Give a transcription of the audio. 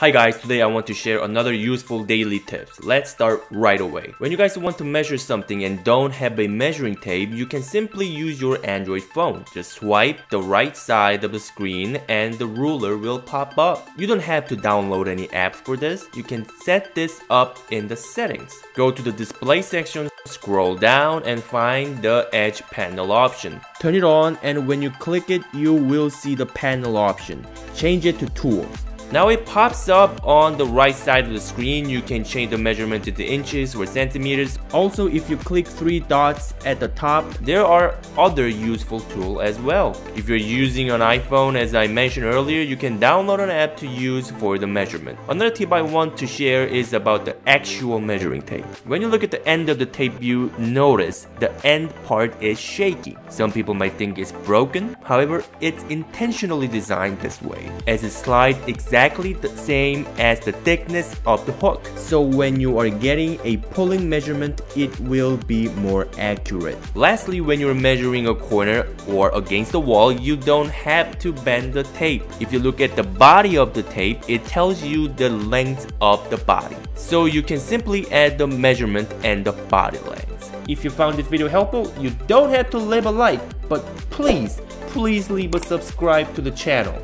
Hi guys, today I want to share another useful daily tips. Let's start right away. When you guys want to measure something and don't have a measuring tape, you can simply use your Android phone. Just swipe the right side of the screen and the ruler will pop up. You don't have to download any apps for this. You can set this up in the settings. Go to the display section, scroll down and find the edge panel option. Turn it on and when you click it, you will see the panel option. Change it to tools. Now it pops up on the right side of the screen. You can change the measurement to the inches or centimeters. Also, if you click three dots at the top, there are other useful tools as well. If you're using an iPhone, as I mentioned earlier, you can download an app to use for the measurement. Another tip I want to share is about the actual measuring tape. When you look at the end of the tape, you notice the end part is shaky. Some people might think it's broken. However, it's intentionally designed this way as it slides exactly exactly the same as the thickness of the hook. So when you are getting a pulling measurement, it will be more accurate. Lastly, when you're measuring a corner or against the wall, you don't have to bend the tape. If you look at the body of the tape, it tells you the length of the body. So you can simply add the measurement and the body length. If you found this video helpful, you don't have to leave a like, but please, please leave a subscribe to the channel.